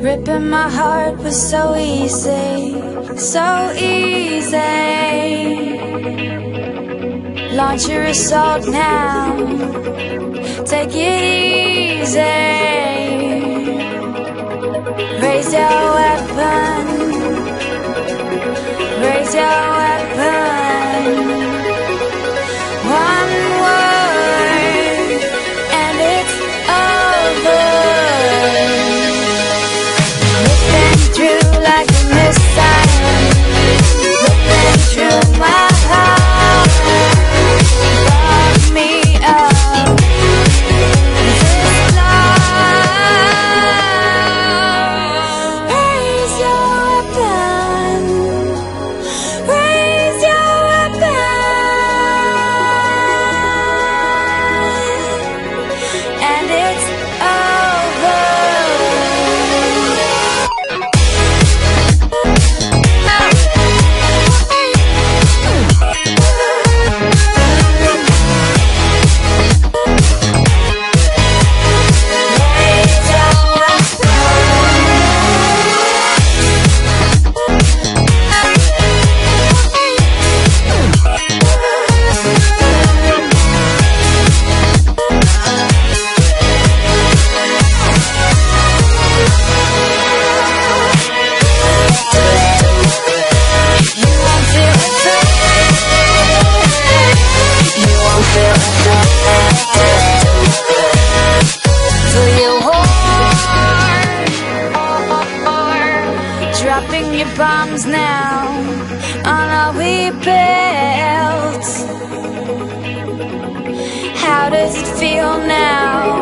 Ripping my heart was so easy, so easy. Launch your assault now, take it easy. Raise your Dropping your bombs now on all we built. How does it feel now?